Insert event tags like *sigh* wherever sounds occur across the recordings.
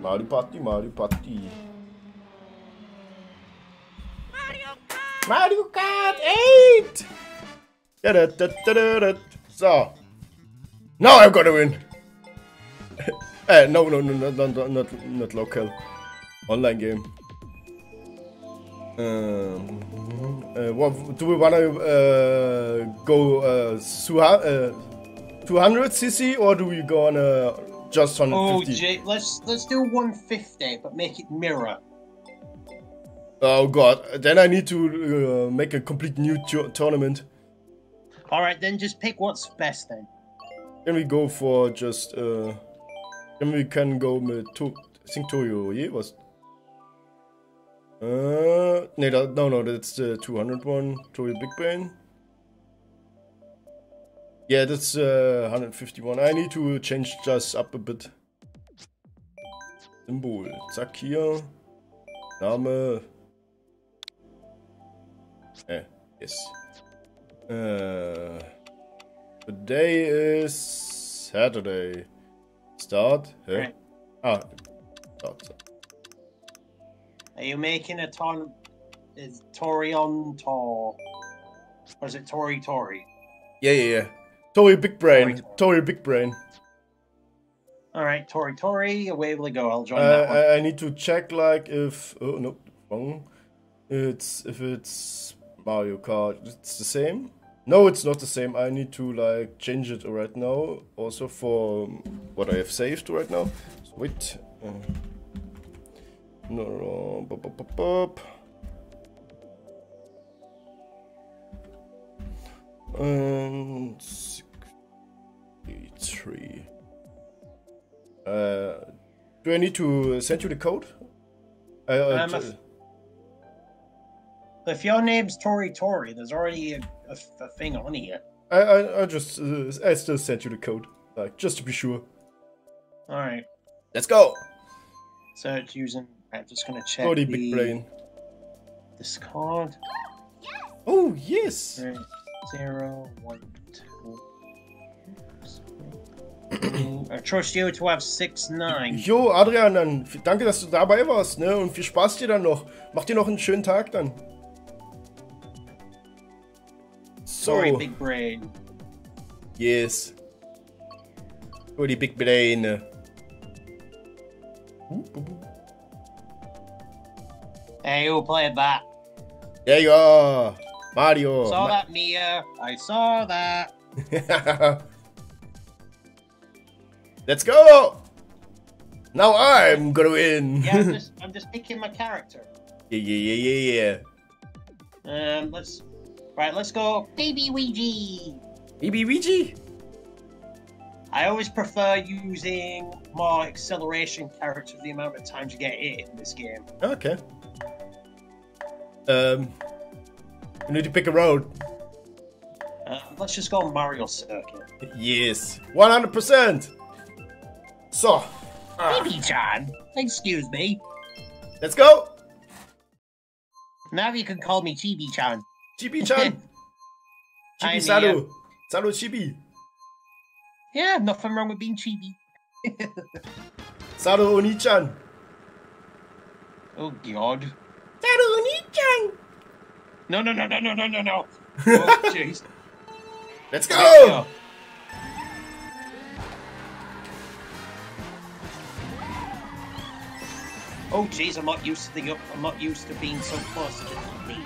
Mario Party, Mario Party. Mario Kart 8! Da, da, da. So. Now I'm gonna win! uh, *laughs* no, no, no, no, no, no, not, not local. Online game. Um, uh, what, do we wanna uh, go uh, uh, 200cc or do we go on uh, just on Oh, 50? Jay, let's let's do 150, but make it mirror. Oh god, then I need to uh, make a complete new tournament. All right, then just pick what's best then. Then we go for just, uh, then we can go with, to- I think Toyo, yeah, was, uh, no, no, that's the 200 one, Toyo Big Brain. Yeah, that's uh, 151. I need to change just up a bit. Symbol, zack hier. Name. Eh, yes. Uh, today is Saturday. Start? Huh? Right. Ah, start. Are you making a ton? Is Tori on Tor? Or is it Tori Tori? Yeah, yeah, yeah. Tori Big Brain. Tori. Big Brain. All right, Tori Tori, away we go. I'll join Uh, that one. I, I need to check like if oh no wrong. It's if it's Mario Kart. It's the same. No, it's not the same. I need to like change it right now. Also for um, what I have saved right now. So wait. Uh, no, no, bop, bop, bop, bop. And three. Uh, do I need to send you the code? Uh, uh, Um, if- If your name's Tori Tori, there's already a, a, a thing on here. I, I, I just, uh, I still sent you the code, like just to be sure. All right, Let's go. search using. I'm just gonna check Cody the Big Brain. Discord. Oh yes. Zero, one, two. I trust you to have six nine. Jo, Adrian, dann danke, dass du dabei warst, ne? Und viel Spaß dir dann noch. Mach dir noch einen schönen Tag dann. So, Sorry, big brain. yes. Cody Big Brain. Hey, who played that? There you are, Mario. Saw Ma- that, Mia. I saw that. *laughs* Let's go! Now I'm gonna win! Yeah, I'm *laughs* just, I'm just picking my character. yeah, yeah, yeah, yeah, yeah. Um, let's. Right, let's go. Baby Ouija. Baby BB Ouija? I always prefer using more acceleration character for the amount of times you get hit in this game. Okay. Um, you need to pick a road. Uh, let's just go Mario Circuit. Yes, 100%! So, Baby Chan, uh, excuse me. let's go! Now you can call me *laughs* Chibi Chan. Chibi-chan! Hi, Chibi. Saru! Saru Chibi! Yeah, nothing wrong with being chibi. *laughs* Saru Oni-chan! Oh God. Saru Oni-chan! No, no, no, no, no, no, no, no. *laughs* Oh jeez. Let's There we go! Oh jeez, I'm not used to the. I'm not used to being so close to the TV.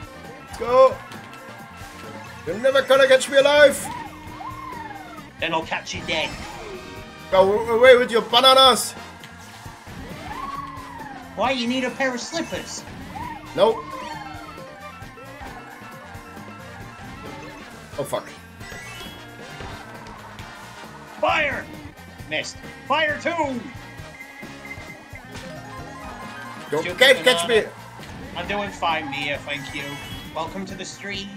Let's go! You're never gonna catch me alive! Then I'll catch you dead. Go away with your bananas! Why you need a pair of slippers? Nope. Oh fuck. Fire! Missed. Fire two! Can't the catch me! I'm doing fine, Mia, thank you. Welcome to the stream.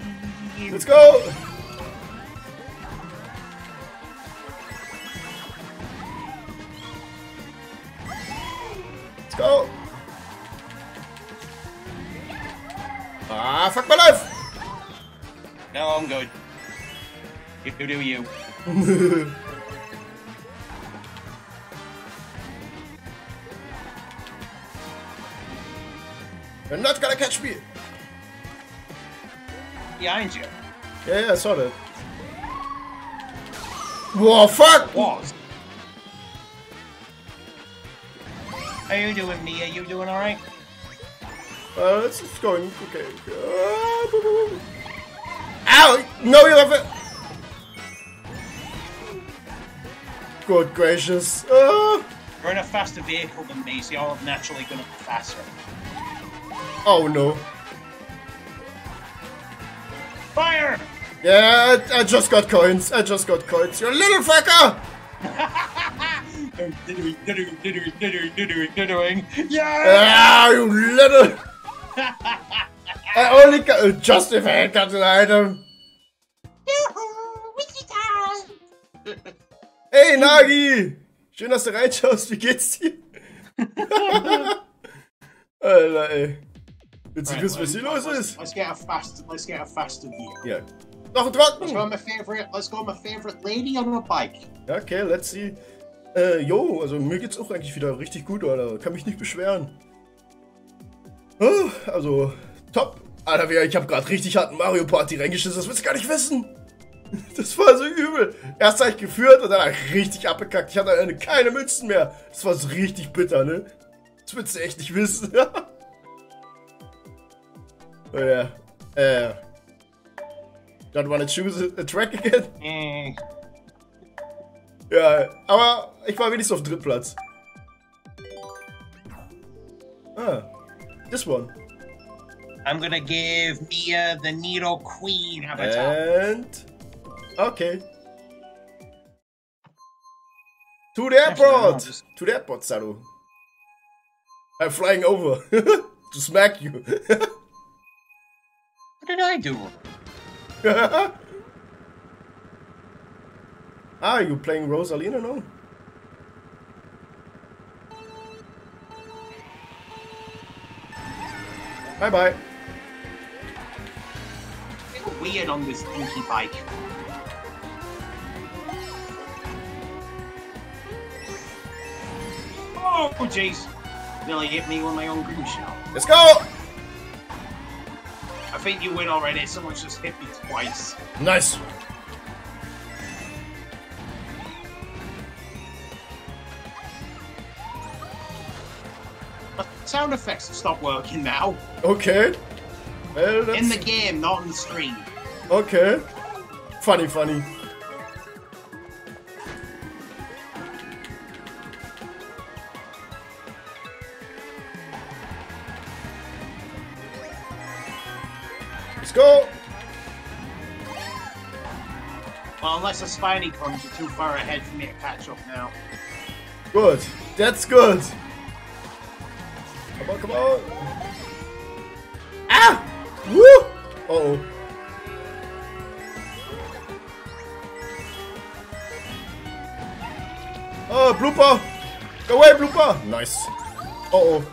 Let's go! Let's go! Ah, fuck my life! No, I'm good. You do you. *laughs* You're catch me! Behind you. Yeah, yeah, I saw that. Whoa, fuck! Was. How you doing, Mia? You doing alright? Uh, it's, it's going okay. Uh, boo, boo, boo. Ow! No, you have it! Good gracious. Uh, You're in a faster vehicle than me, so you're naturally gonna be faster. Oh no. Fire! Yeah, I, I just got coins. I just got coins. You little fucker! Yeah! Ah, you little... I only got... Uh, just if I got an item. Hey, Nagi! Schön, dass du reinschaust. Wie geht's dir? *laughs* Alter, ey. Willst du Right, wissen, was hier los let's- ist? Let's get a fast. Let's get a faster vehicle. Ja. Noch ein Let's go Trocken! my favorite. Let's go my favorite lady on a bike. Okay, let's see. Äh, jo, also mir geht's auch eigentlich wieder richtig gut, Alter. Kann mich nicht beschweren. Oh, also, top. Alter, ich habe gerade richtig harten Mario Party reingeschissen, das willst du gar nicht wissen. *laughs* Das war so übel. Erst habe ich geführt und dann hab ich richtig abgekackt. Ich hatte keine Münzen mehr. Das war so richtig bitter, ne? Das willst du echt nicht wissen. *laughs* oh yeah. Äh. Don't wanna choose a, track again? Eh. Ja, aber ich war wenigstens auf dritten Platz. Ah, this one. I'm gonna give Mia the Needle Queen avatar. And... Okay. To the airport! just- To the airport, Saru. I'm flying over. *laughs* to smack you. *laughs* What did I do? *laughs* ah, you playing Rosalina? No? Bye bye. Feel weird on this dinky bike. Oh, jeez. Nearly hit me with my own green shell. Let's go! I think you win already. Someone's just hit me twice. Nice. Sound effects have stopped working now. Okay. Well. In the game, not on the screen. Okay. Funny, funny. Spiny comes, you're too far ahead for me to catch up now. Good. That's good. Come on, come on. Ah! Woo! Uh oh. Oh, blooper! Go away, blooper! Nice. Uh oh.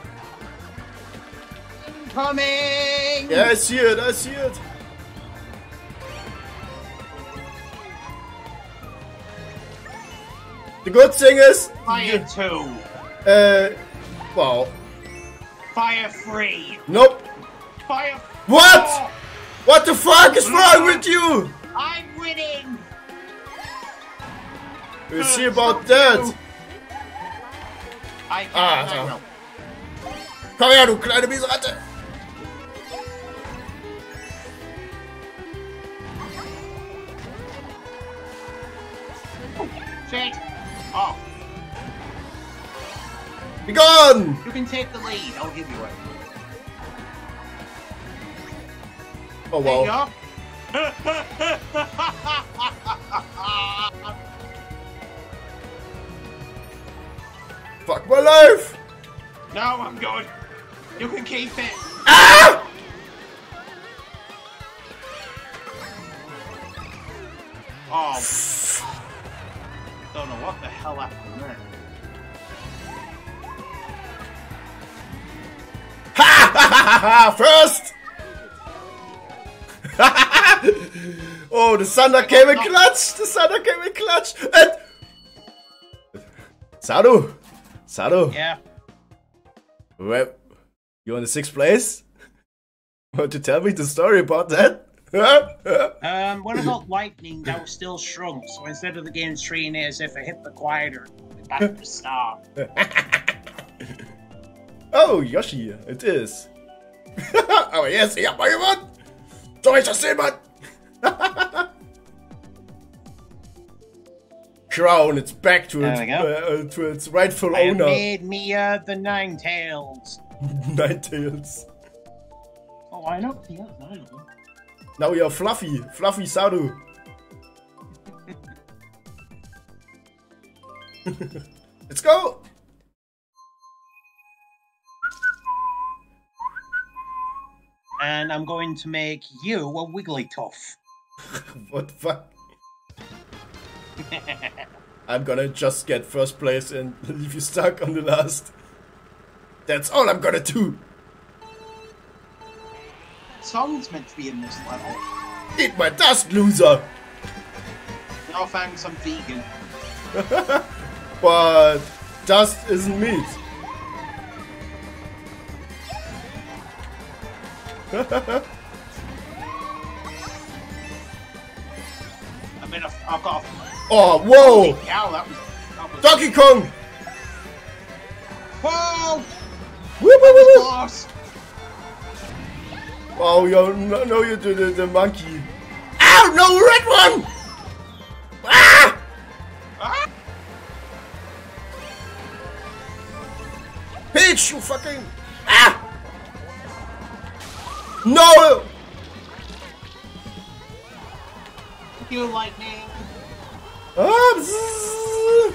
Coming! Yeah, I see it, I see it. Good singers. is, Fire 2. uh, well, Fire 3. nope. Fire What? four. What the fuck is wrong with you? I'm winning! We'll see about that. I can't. Ah, I so. will. Komm her, du kleine Miesratte. Shit. Be gone! you can take the lead. I'll give you it. Oh go. *laughs* Fuck my life! no, I'm good. You can keep it. Ah! Oh. *laughs* Don't know what the hell happened there. *laughs* First! *laughs* oh, the thunder came in clutch! The thunder came in clutch! And... Sadu! Sadu! Yeah. Where, You're in the sixth place? *laughs* Want to tell me the story about that? um, when I got lightning, that was still shrunk. So instead of the game treating it as if I hit the quieter, back to start. oh, Yoshi, it is. *laughs* oh yes, ich hab mal gewonnen. Soll ich das sehen, Mann? Crown, it's back to its, uh, to its rightful I owner. made me uh, the Nine Tails. *laughs* Nine Tails. Oh, I know. Yeah, I know. Now you're Fluffy, Fluffy Saru. *laughs* Let's go! And I'm going to make you a Wigglytuff. *laughs* what the fuck? I'm gonna just get first place and *laughs* leave you stuck on the last. That's all I'm gonna do. Song's meant to be in this level. Eat my dust, loser! No thanks, I'm vegan. *laughs* but dust isn't meat. I mean, I've, I've got. A... Oh, whoa! Cow, that was, that was... Donkey Kong! Whoa! Woo, woo, woo, woo. Boss! Oh, yo, no, no, you do the, the monkey. Ow, no, red one! Ah! Ah! Peach, you fucking... Ah! No! You lightning! Bzzz.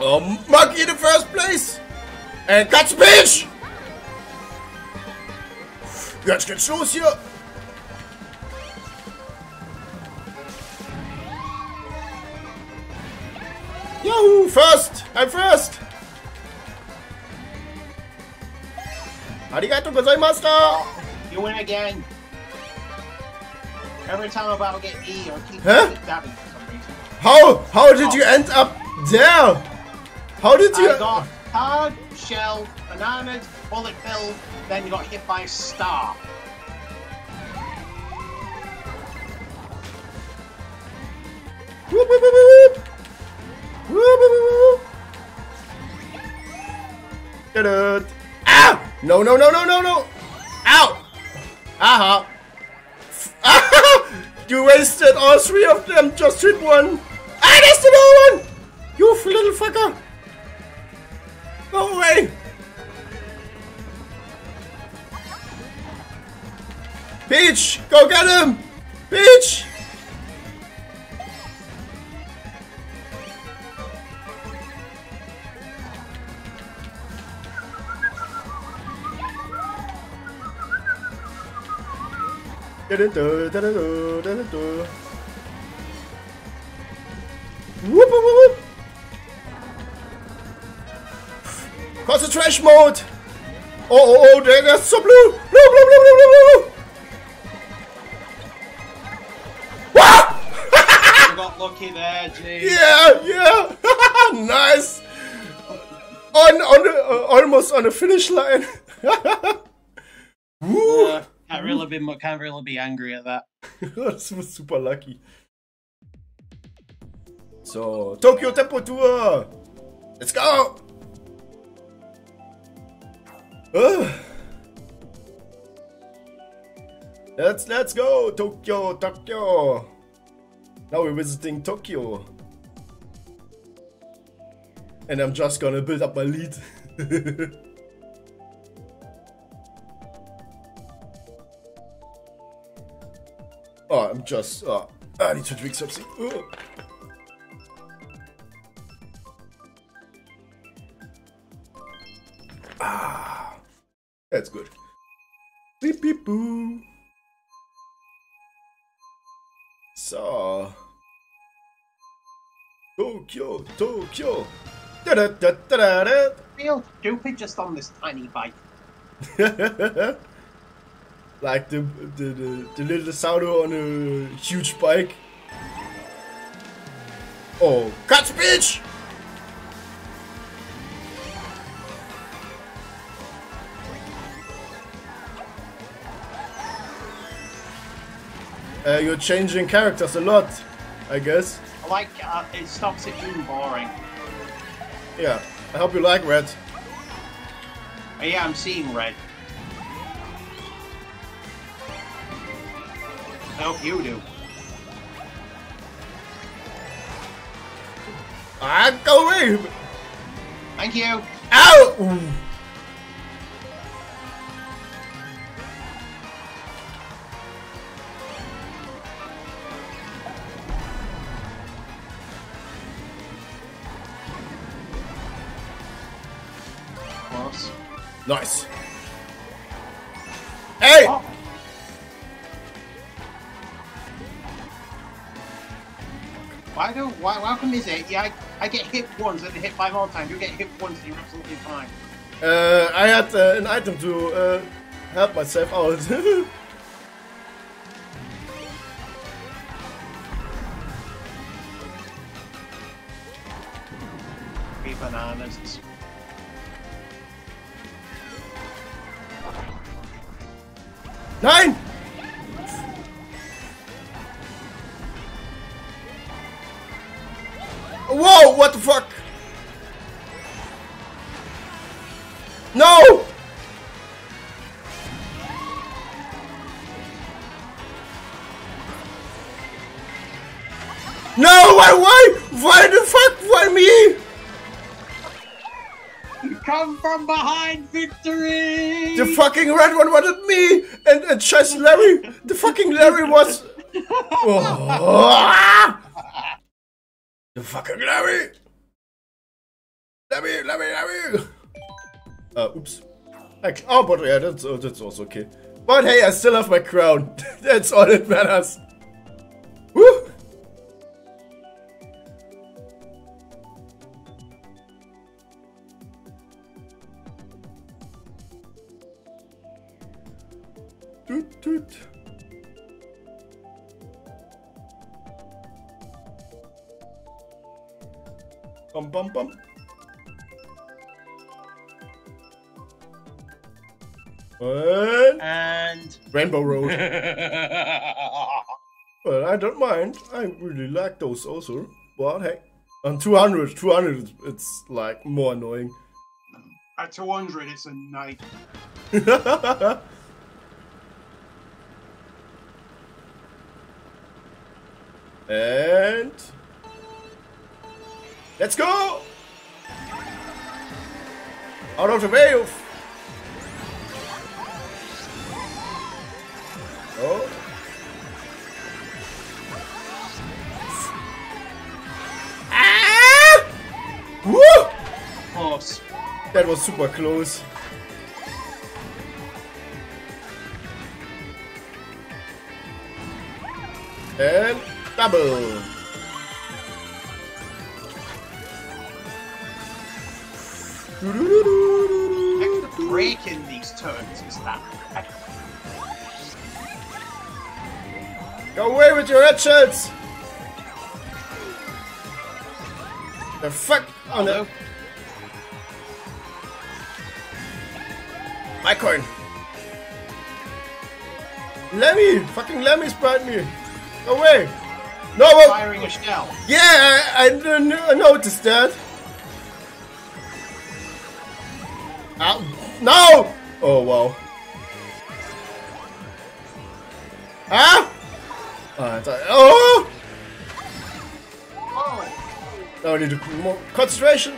oh, monkey in the first place! And catch Peach! Jetzt geht's los hier! Yahoo! First! I'm first! Arigato gozaimasu! You win again! Every time I'm about to get E or keep Huh? for some reason. How? How did you oh. end up there? How did you? I got hard, shell, bananas, bullet bill, then you got hit by a star. Whoop, whoop, whoop, whoop. Whoop, whoop, whoop, whoop. Get it. Ow! No, no, no, no, no, no! Ow! Aha! *laughs* you wasted all three of them, just hit one! Ah, that's the other one! You little fucker! Go away! Peach! Go get him! Peach! Whoop, whoop, whoop. Concentration mode! Oh, oh, oh, there, there's some blue! Blue, blue, blue, blue, blue, blue! Wah! You got lucky there, G. Yeah, yeah! nice! On, on the, uh, almost on the finish line! Woo! Uh, can't really be can't really be angry at that. *laughs* That's super lucky. So, Tokyo Tempo Tour! Let's go! Ugh. Let's let's go! Tokyo, Tokyo! Now we're visiting Tokyo. And I'm just gonna build up my lead. *laughs* Oh, I'm just. Oh, I need to drink something. Ugh. Ah, that's good. Beep beep boo. So. Tokyo, Tokyo. Da da da da da Feel stupid just on this tiny bike. *laughs* like the the, the, the little Saudo on a huge bike. Oh, cut, bitch! Uh, you're changing characters a lot, I guess. I like uh, it stops it being boring. Yeah, I hope you like red. Yeah, I'm seeing red. I hope you do. I go away. Thank you. Ow! Nice. Hey! Oh. Why do why how come is it? Yeah, I, I get hit once and hit five more times. You get hit once and you're absolutely fine. Uh, I had uh, an item to uh, help myself out. *laughs* fucking red one wanted me, and, and just Larry. The fucking Larry was. Oh. The fucking Larry. Larry, Larry, Larry. Uh, oops. Like, oh, but yeah, that's uh, that's also okay. But hey, I still have my crown. *laughs* that's all that matters. Woo! I really like those also. But hey, on 200, 200, it's like more annoying. at 200, it's a night. *laughs* and let's go! Out of the way! Oh. Woo! Close. That was super close. And double. Like the break in these turns is that. Go away with your headshots! The fuck on no. my coin. Lemmy, fucking Lemmy sprite me. Go away. No, well, Firing a shell. yeah, I, I, didn't- I noticed that. Ow. No! Oh, wow. Ah! Ah, I thought- oh! Now I need more concentration.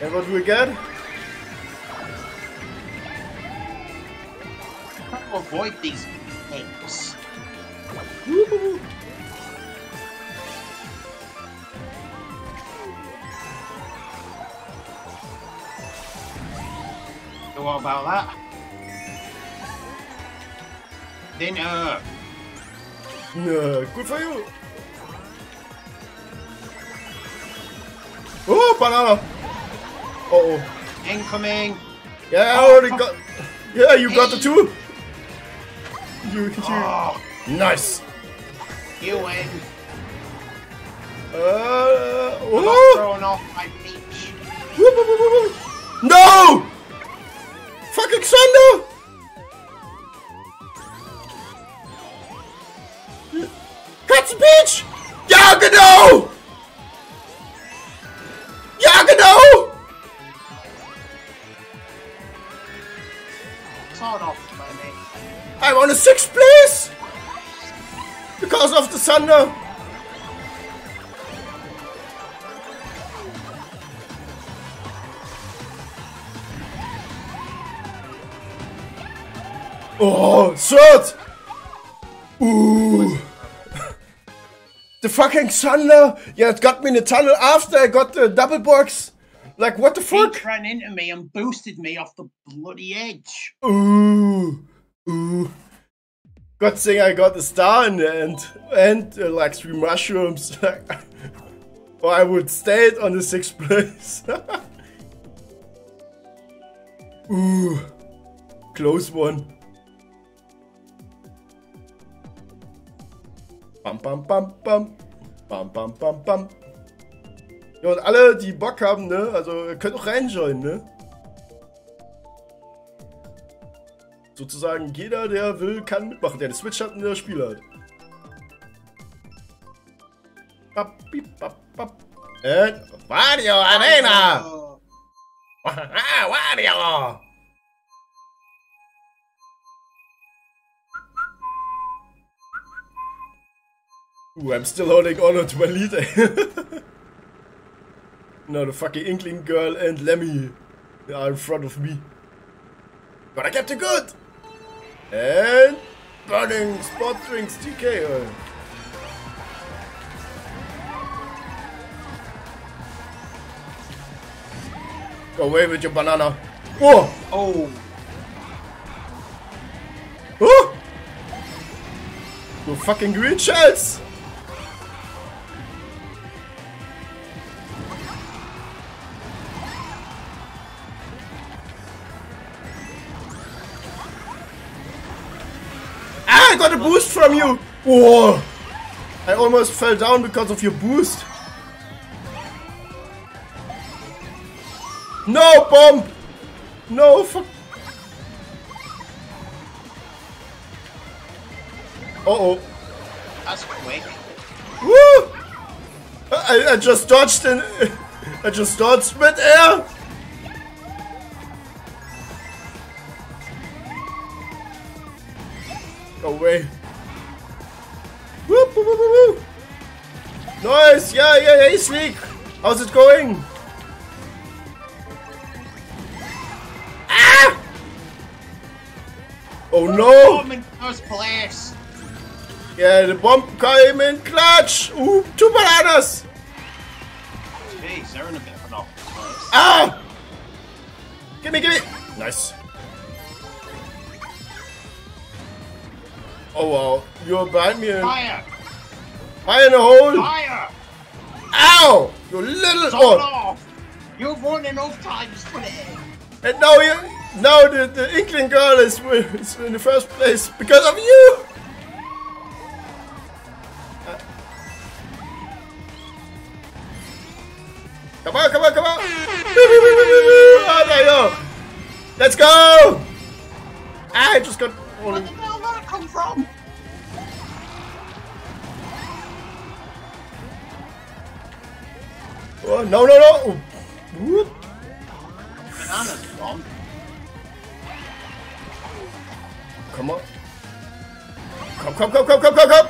And what do we get? Try to avoid these eggs. Woo-hoo. So what about that? Dinner. No, good for you. Oh, banana. Uh oh. Incoming. Yeah, I already got. Yeah, you got the two. You, you. Oh, Nice. you win. Uh, oh. throwing off my peach. No! Fucking Thunder! Katze Beach! Ja, genau! Ja, genau! Sort off, baby. I'm on a sixth place! Because of the Thunder! Oh, third! Ooh! Fucking Thunder! Yeah, it got me in the tunnel after I got the double box! Like, what the fuck? He ran into me and boosted me off the bloody edge. Ooh, ooh. Good thing I got the star in the end. And uh, like three mushrooms. *laughs* or I would stay on the sixth place. *laughs* ooh. Close one. Bam, bam, bam, bam. Bam, bam, bam, bam. Ja, und alle, die Bock haben, ne? Also, ihr könnt auch reinjoinen, ne? Sozusagen jeder, der will, kann mitmachen, der eine Switch hat und der Spiel hat. Bap, bip, bap, bap. Und Wario Arena! Wario! *laughs* Ooh, I'm still holding on to my lead. *laughs* no, the fucking Inkling girl and Lemmy are in front of me. But I kept it good! And burning spot drinks TK. Go away with your banana. Whoa! oh, Oh! You fucking green shells! Boost from you! Whoa! I almost fell down because of your boost. No, bomb! No, fuck. Uh oh. that's quick. Woo! I, I just dodged in. *laughs* I just dodged mid air. Go away. Whoop, whoop. Nice! Yeah, yeah, yeah, Sleek! How's it going? Ah! Oh no! I'm in first place. Yeah, the bomb came in clutch! Ooh, two bananas! Jeez, they're in a bit of an awkward place. Ah! Gimme, gimme! Nice. Oh wow, you're behind me and Fire! in the hole! Fire! Ow! You little Stop oh! off! You've won enough times today. And now you now the, the Inkling girl is, is in the first place because of you! Uh. Come on, come on, come on! *laughs* Oh, there you go! Let's go! Ah, I just got Where one. the hell did that come from? Oh, no, no, no! Whoop. Banana's gone. Come on. Come, come, come, come, come, come, come!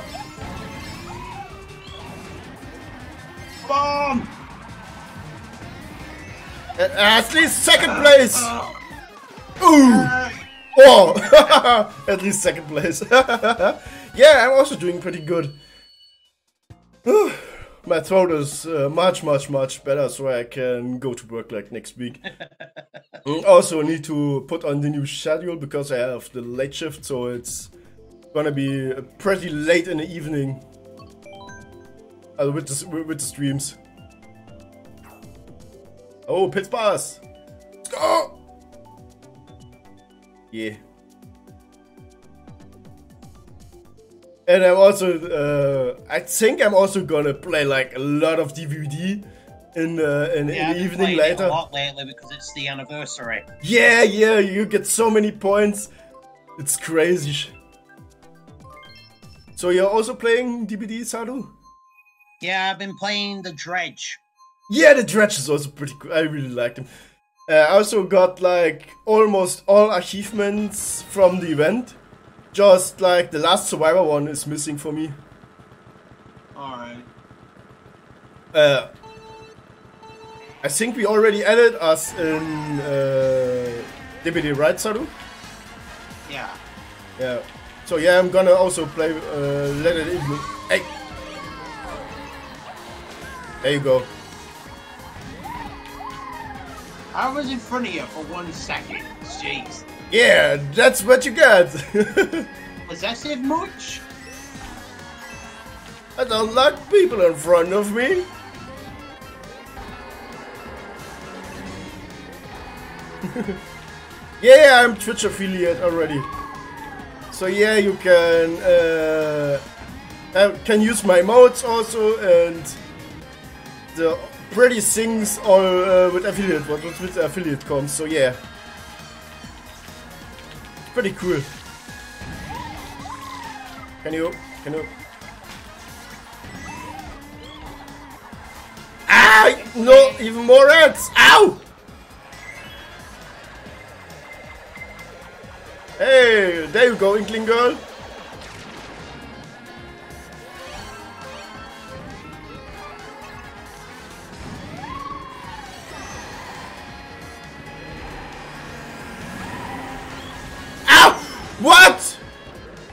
Bomb! At, least second place! Ooh! Oh! *laughs* At least second place. *laughs* yeah, I'm also doing pretty good. *sighs* My throat is uh, much, much, much better, so I can go to work like next week. *laughs* Mm, also, need to put on the new schedule because I have the late shift, so it's gonna be pretty late in the evening. Uh, with the with the streams. Oh, pit bars! Let's go! Yeah. And I'm also, uh, I think I'm also gonna play like a lot of DBD in uh, in, Yeah, in the evening playing later. a lot lately because it's the anniversary. Yeah, yeah, you get so many points. It's crazy. So you're also playing DBD, Sadu? Yeah, I've been playing the Dredge. Yeah, the Dredge is also pretty cool. I really liked him. Uh, I also got like almost all achievements from the event. Just like the last Survivor one is missing for me. Alright. Uh, I think we already added us in uh, DBD, right, Saru? Yeah. Yeah. So yeah, I'm gonna also play uh, Let It In. Hey. There you go. I was in front of you for one second. Jeez. Yeah, that's what you get. Possessive *laughs* much? I don't like people in front of me. *laughs* yeah, I'm Twitch affiliate already. So yeah, you can uh, have- can use my modes also and the pretty things all uh, with affiliate what what with affiliate comes. So yeah, pretty cool. Can you can you? Ah! No, even more rats! Ow! Hey, there you go, Inkling Girl.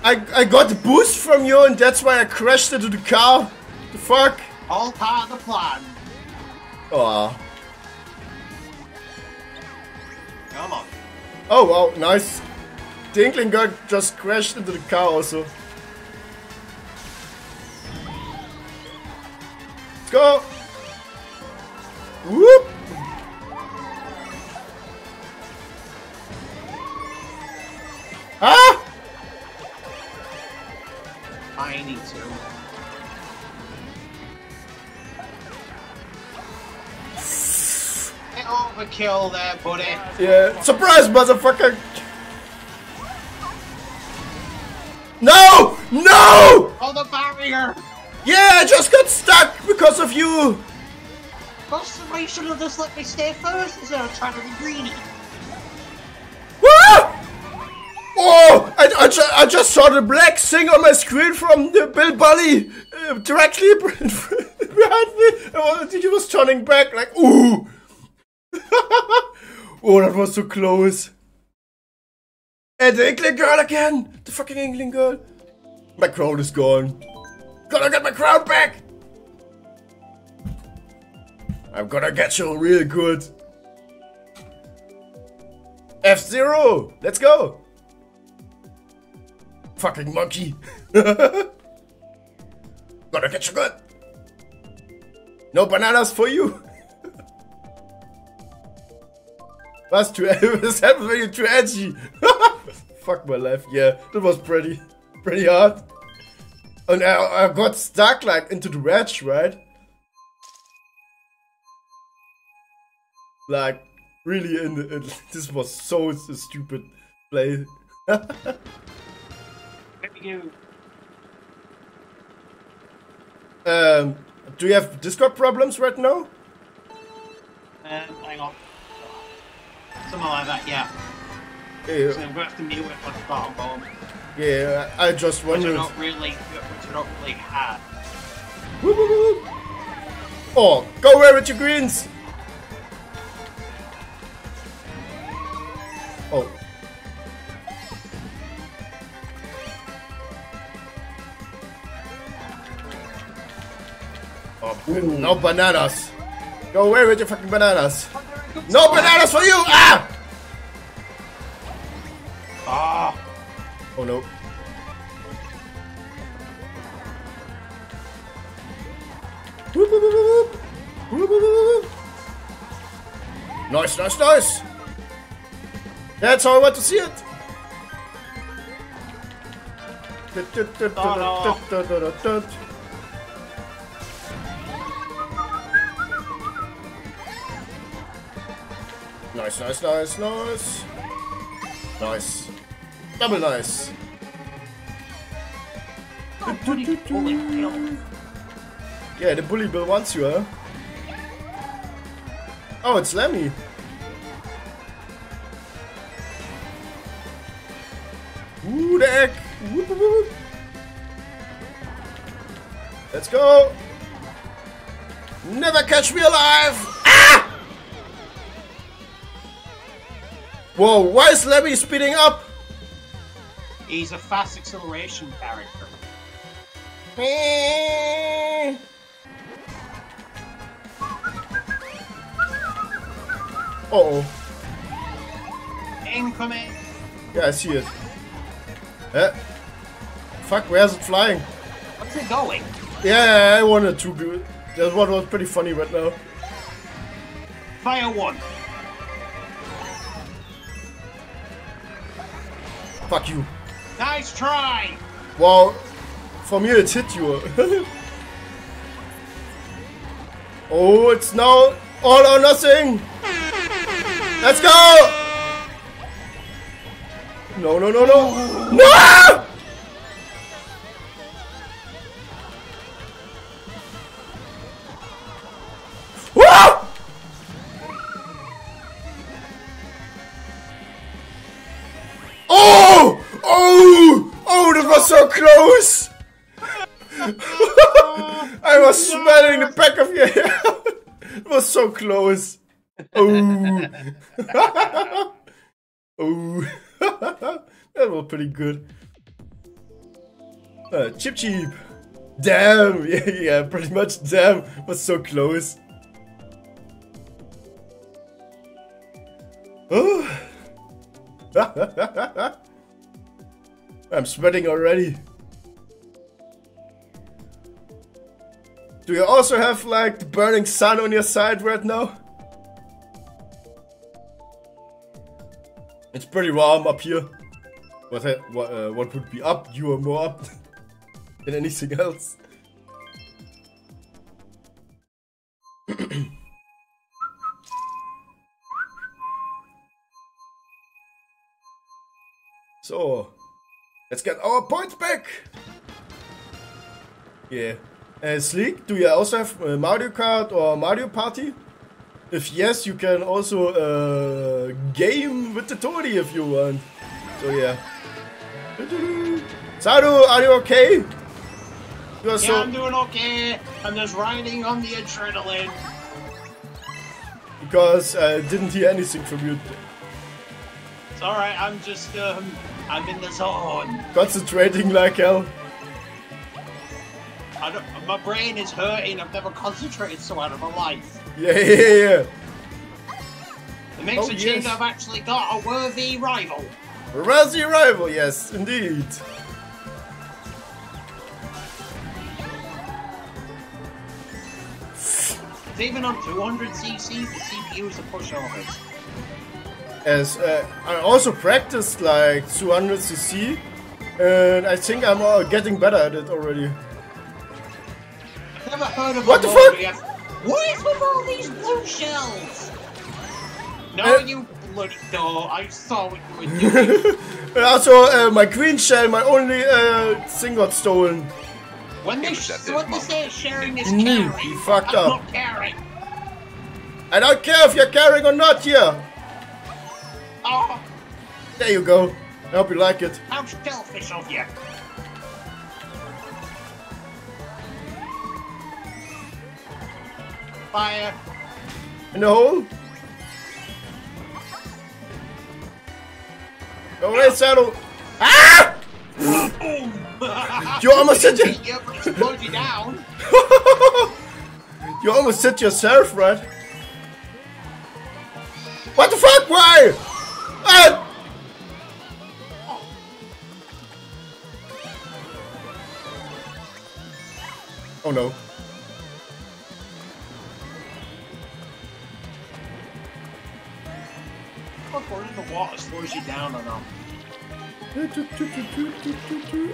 I, I got a boost from you and that's why I crashed into the car. The fuck? All part of the plan. Aw. Come on. Oh wow, nice. The Inkling Girl just crashed into the car also. Let's go! Whoop! Ah! Need to. Bit overkill there, buddy. Yeah, surprise, motherfucker! No! No! Oh, the barrier! Yeah, I just got stuck because of you! That's why you should have just let me stay first instead of trying to be greedy. Oh, I, I, ju- I just saw the black thing on my screen from the Bill Bully uh, directly *laughs* behind me. Oh, He was turning back like, ooh. *laughs* oh, that was so close. And the Inkling girl again. The fucking Inkling girl. My crown is gone. Gotta get my crown back. I'm gonna get you real good. F-Zero! Let's go! Fucking monkey! *laughs* Gotta get you good! No bananas for you! *laughs* That's too *laughs* was that when you're too edgy? Fuck my life, yeah, that was pretty pretty hard. And I, I got stuck like into the wedge, right? Like really in the in, this was so stupid play. You. Um, do you have Discord problems right now? Um, hang on. Something like that, yeah. So Yeah, I'm going to have to mute it for the yeah I just Which I don't really, which I don't really have. Whoop, whoop, whoop, whoop. Oh, go where with your greens! Oh, no bananas! Go away with your fucking bananas! No bananas for you! Ah! Ah! Oh no. Whoop, whoop, whoop, whoop. Whoop, whoop, whoop. Nice, nice, nice. That's how I want to see it. Nice, nice, nice, nice. Nice. Double nice. Oh, bloody Bullet Bill. Yeah, the Bullet Bill wants you, huh? Oh, it's Lemmy. Ooh, the egg. Whoop, whoop. Let's go. Never catch me alive. Whoa, why is Lemmy speeding up? He's a fast acceleration character. Eh. Uh oh. Incoming! Yeah, I see it. Eh? Fuck, where's it flying? What's it going? Yeah, I wanted to do it. That one was pretty funny right now. Fire one. Fuck you. Nice try! Wow, for me it hit you. *laughs* oh, it's now all or nothing. Let's go! No, no, no, no. No! So close. Oh. *laughs* oh. *laughs* that was pretty good. Uh, chip cheap. Damn. *laughs* Yeah, yeah, pretty much damn. Was so close. Oh. I'm sweating already. Do you also have like the burning sun on your side right now? It's pretty warm up here. What what, uh, what would be up? You are more up *laughs* than anything else. *coughs* so, let's get our points back. Yeah. Uh, Sleek, do you also have uh, Mario Kart or Mario Party? If yes, you can also uh, game with the Tony if you want. So yeah. Saru, are you okay? You are Yeah, so I'm doing okay. I'm just riding on the adrenaline. because I didn't hear anything from you. It's alright, I'm just, um, I'm in the zone. Concentrating like hell. My brain is hurting. I've never concentrated so out of my life. Yeah, *laughs* yeah, yeah. It makes Oh, change yes. I've actually got a worthy rival. A worthy rival, yes, indeed. Even on 200cc, the CPU is a pushovers. As uh, I also practiced like 200cc, and I think I'm uh, getting better at it already. I've never heard of What the fuck? where you What is with all these blue shells? No, Uh, you bloody no! I saw what *laughs* you were doing. And also, uh, my green shell, my only uh, thing got stolen. when they Shut what they mouth. say sharing is Mm, caring. you fucked I'm up. not caring. I don't care if you're carrying or not here. Oh, There you go. I hope you like it. how selfish of you. Fire. In the hole. Go away, Saddle. Ah! *laughs* You almost hit your- Yeah, but it slowed you down. *laughs* you almost hit yourself, right? What the fuck? Why? Ah! Oh no. or in the slows you down on them.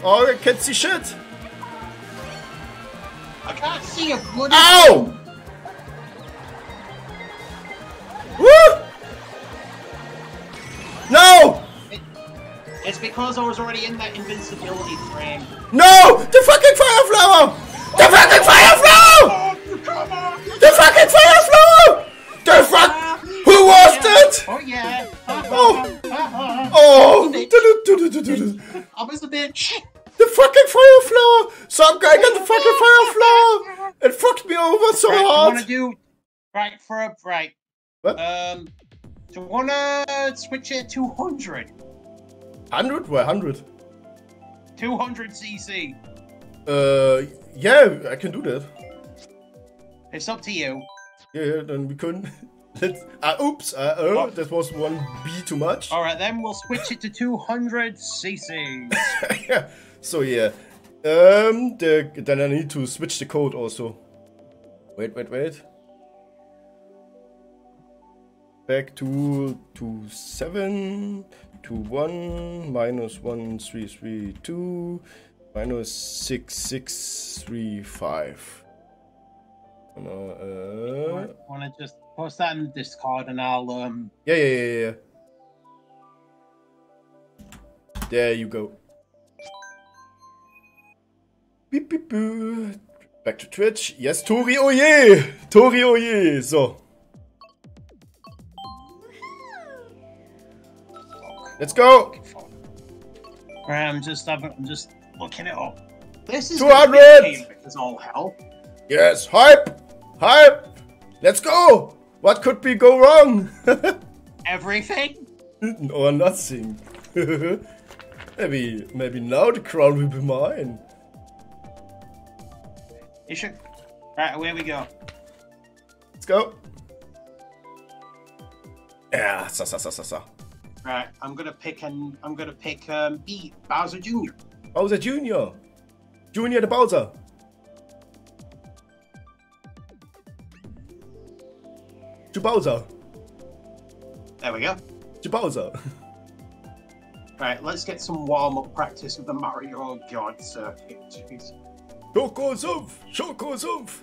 Oh, I can't see shit! I can't see a bloody- OW! Woo! No! It's because I was already in that invincibility frame. No! The fucking fire flower! The fucking fire flower! The fucking fire Oh yeah. Oh. *laughs* oh. Oh! I was a bitch. The fucking fire flower! Some guy got the fucking fire flower and fucked me over so Right, hard. want to do right for a right. What? Um, do you want to switch it to 200? 100? Why 100? 200 cc. Uh, yeah, I can do that. It's up to you. Yeah, yeah, then we couldn't. *laughs* Let's, uh, oops, uh, uh, that was one B too much. All right, then we'll switch it to 200 cc. *laughs* so yeah, um, the, then I need to switch the code also. Wait, wait, wait. Back to to seven to one minus one three three two minus six six three five. Uh, uh, Want to just post that in Discord, and I'll um. yeah, yeah, yeah, yeah. There you go. Beep, beep, boop. Back to Twitch. Yes, Tori, oh yeah! Tori, oh yeah! So. Let's go! I'm just I'm just looking it up. This is 200! It's all hell. Yes, hype! Hype! Let's go! What could be go wrong? *laughs* Everything. *laughs* or nothing. *laughs* maybe, maybe now the crown will be mine. You should. Right, away we go. Let's go. Yeah, sa sa sa sa sa. Right, I'm gonna pick and I'm gonna pick um B Bowser Jr. Bowser Junior. Junior the Bowser. To There we go. To Bowser. *laughs* Right, let's get some warm up practice with the Mario Kart circuit. Jeez. Shoko Zumpf! Shoko Zumpf!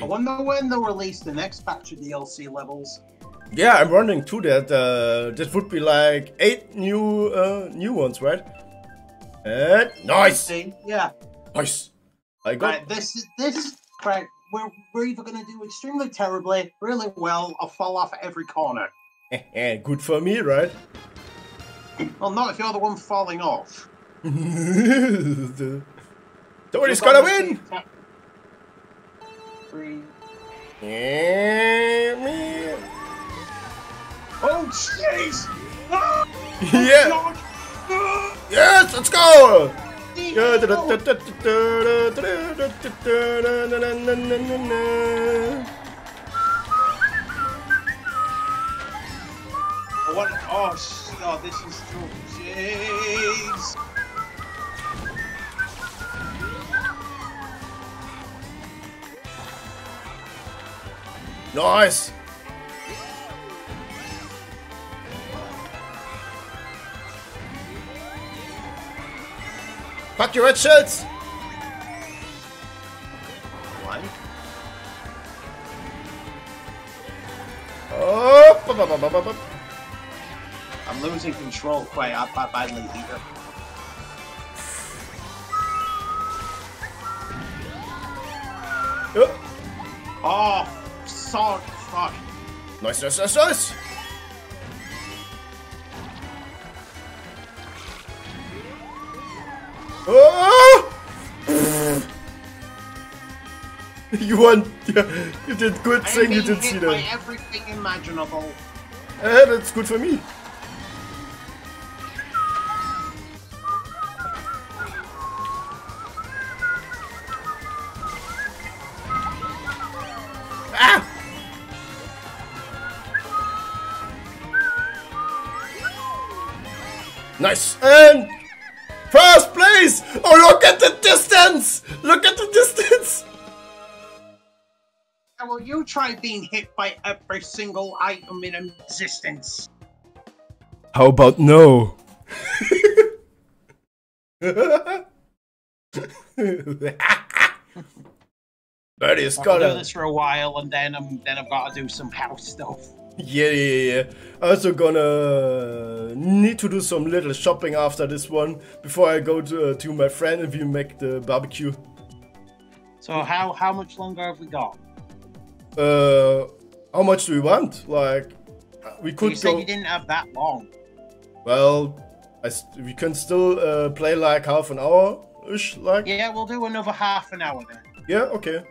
I wonder when they'll release the next batch of DLC levels. Yeah, I'm wondering too that uh, that would be like eight new uh, new ones, right? And nice? Yeah. nice. I got Right, this this right. We're we're either gonna do extremely terribly, really well, or fall off at every corner. *laughs* good for me, right? Well, not if you're the one falling off. *laughs* Tori's gonna win. Three. yeah. Oh jeez! Ah! *laughs* Yeah. Ah! Yes, let's go. What? Oh, shit. oh, this is true. Jeez. Nice. Fuck your red shirts. One. Oh, ba- ba- ba- ba- ba. I'm losing control quite badly here. Oh, Oh, so fuck. Nice, nice, nice, nice. Oh! *laughs* you won. Yeah, *laughs* you did good I thing you didn't see by that. everything imaginable. Eh, that's good for me. Ah! Nice. And first place. Oh, look at the distance. Look at the distance. How will you try being hit by every single item in existence? How about no? *laughs* Birdie's I'll got do this for a while, and then I'm then I've got to do some house stuff. Yeah, yeah, yeah. Also gonna need to do some little shopping after this one before I go to, uh, to my friend and we make the barbecue. So how how much longer have we got? Uh, how much do we want? Like, we could you said go. you didn't have that long. Well, I st- we can still uh, play like half an hour ish. Like, Yeah, we'll do another half an hour then. yeah, okay.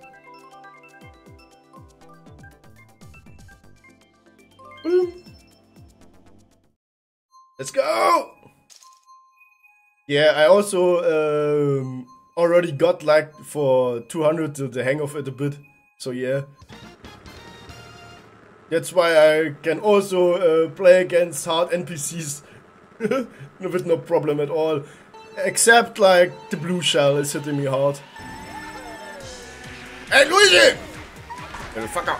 Boom. Let's go! Yeah, I also um, already got like for 200 the- the hang of it a bit. So yeah. That's why I can also uh, play against hard NPCs *laughs* with no problem at all. Except like the blue shell is hitting me hard. Hey Luigi! Hey, fuck.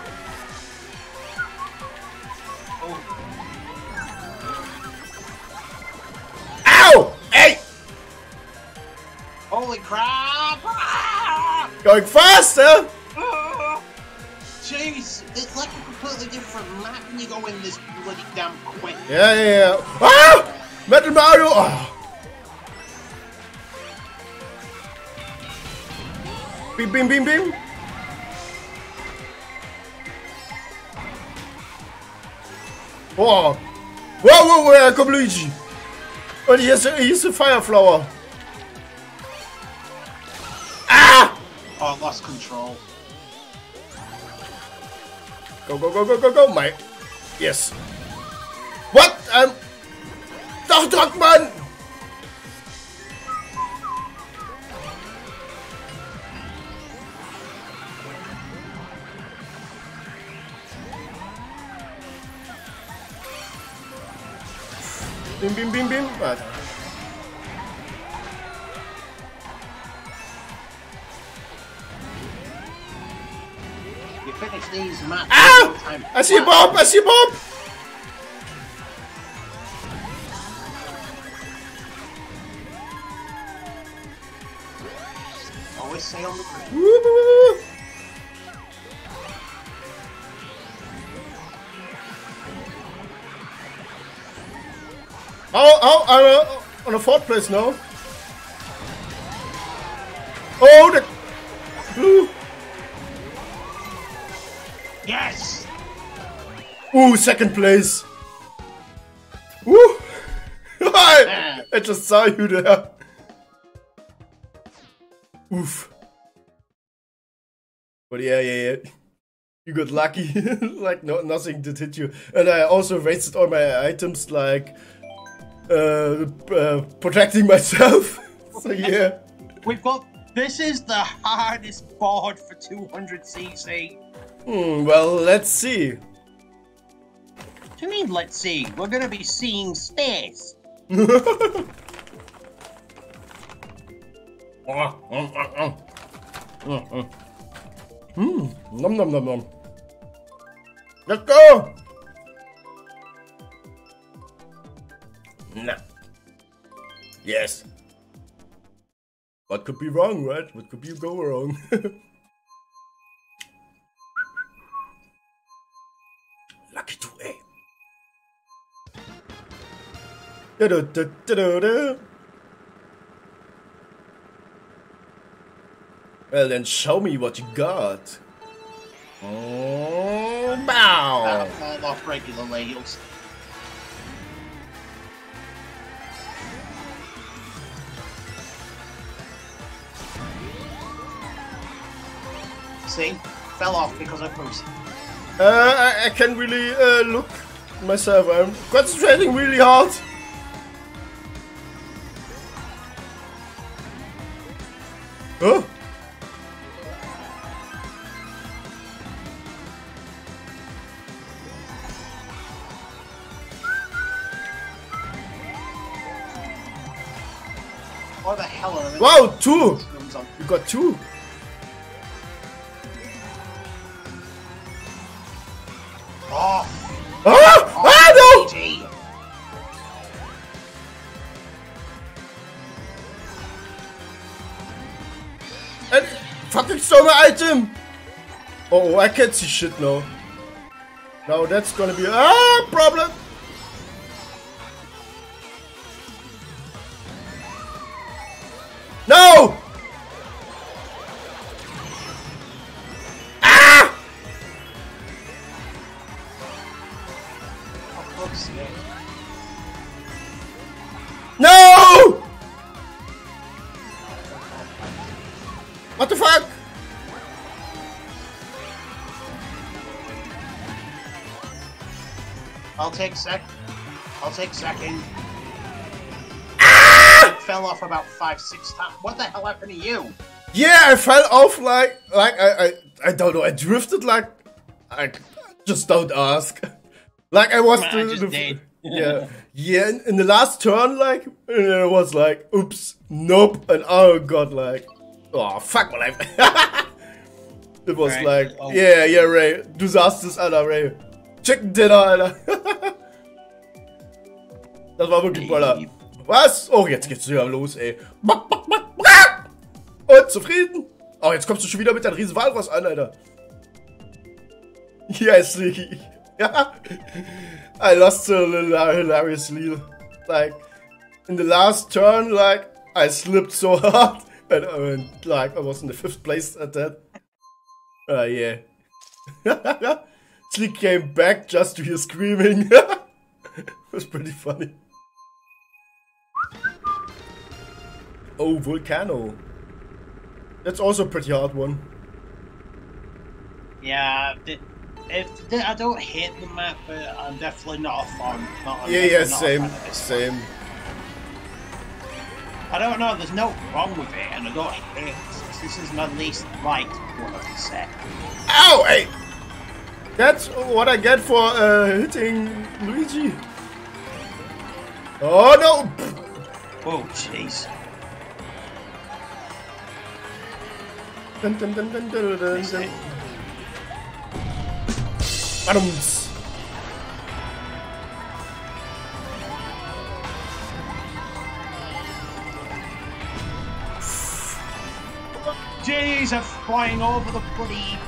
Holy crap! Ah! Going faster! Ah! Jeez, it's like a completely different map when you go in this bloody damn quick. Yeah, yeah, yeah. Ah! Metal Mario! Oh. Beam, beam, beam, beam. Whoa. Whoa, whoa, whoa, come Luigi. Und hier ist, hier ist ein Fireflower. Ah! Oh, I lost control. Go, go, go, go, go, go, mate. Yes. What? Um. Doch, drück, Mann! Bim, bim, bim, bim. Warte. Finish these no time. I see Bob! I see Bob! Always stay on the grid. Woo, woo, woo. Oh, oh, I'm uh, on a fourth place now. Oh, the blue. Yes! Ooh, second place. Woo! *laughs* I, I just saw you there. Oof. But yeah, yeah, yeah. You got lucky. *laughs* like no, nothing did hit you. And I also wasted all my items, like uh, uh protecting *laughs* myself. so yeah. We've got. This is the hardest board for 200cc. Hmm, well, let's see. What do you mean, let's see? We're gonna be seeing space. *laughs* Hmm, nom nom nom nom. Let's go! Nah. Yes. What could be wrong, right? What could be go wrong? *laughs* Lucky 2A. Da-da-da-da-da-da. Well, then show me what you got. Oh, bow. Fall off regularly. You'll See? Fell off because I posted. Uh, I, I can really uh, look myself. I'm concentrating really hard. Huh? What the hell are? Wow, two! You got two. My item! Oh, I can't see shit now. Now that's gonna be a problem. Take sec. I'll take second. It fell off about five, six times. What the hell happened to you? Yeah, I fell off like like I I, I don't know. I drifted like I just don't ask. *laughs* Like I was I the, just the- did. *laughs* yeah yeah in, in the last turn like and I was like oops nope and oh god like oh fuck my life. *laughs* it was Right. like Oh. yeah yeah Ray disasters, sagst es Alter Ray Chicken Dinner Alter. *laughs* das war wirklich Boller. Was? Oh jetzt geht's wieder los ey. Und zufrieden? Oh, jetzt kommst du schon wieder mit deinem riesen Walross an, Alter. *laughs* Yes. *laughs* Ja. I lost so hilariously. Like, in the last turn, like, I slipped so hard. And, uh, and like, I was in the fifth place at that. Uh, yeah. Sleek came back just to hear screaming. *laughs* it was pretty funny. Oh, Volcano. That's also a pretty hard one. Yeah, the, if the, I don't hate the map, but I'm definitely not a fan. Not, Yeah, yeah, definitely not a same, fan of this same. I don't know. There's no wrong with it, and I don't hate it. This is my least liked one of the set. Ow! Hey! That's what I get for uh, hitting Luigi. Oh no! Oh, jeez. Dun, dun, dun, dun, dun, dun, dun. it. Jeez, I'm flying over the bloody.